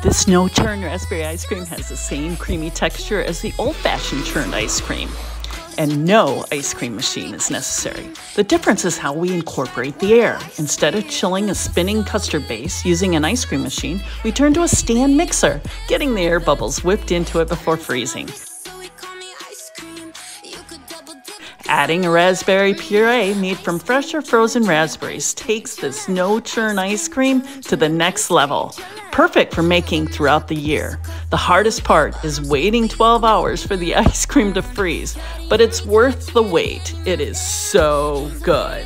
This no churn raspberry ice cream has the same creamy texture as the old fashioned churned ice cream. And no ice cream machine is necessary. The difference is how we incorporate the air. Instead of chilling a spinning custard base using an ice cream machine, we turn to a stand mixer, getting the air bubbles whipped into it before freezing. Adding a raspberry puree made from fresh or frozen raspberries takes this no churn ice cream to the next level. Perfect for making throughout the year. The hardest part is waiting 12 hours for the ice cream to freeze, but it's worth the wait. It is so good.